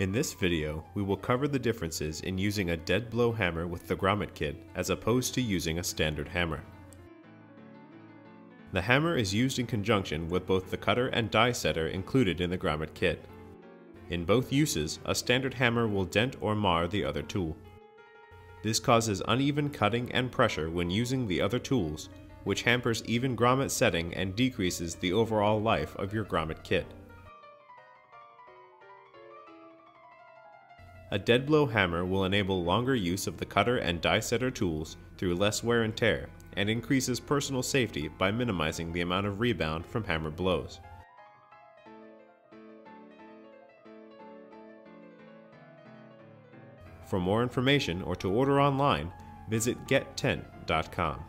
In this video, we will cover the differences in using a dead blow hammer with the grommet kit as opposed to using a standard hammer. The hammer is used in conjunction with both the cutter and die setter included in the grommet kit. In both uses, a standard hammer will dent or mar the other tool. This causes uneven cutting and pressure when using the other tools, which hampers even grommet setting and decreases the overall life of your grommet kit. A dead blow hammer will enable longer use of the cutter and die setter tools through less wear and tear, and increases personal safety by minimizing the amount of rebound from hammer blows. For more information or to order online, visit GetTent.com.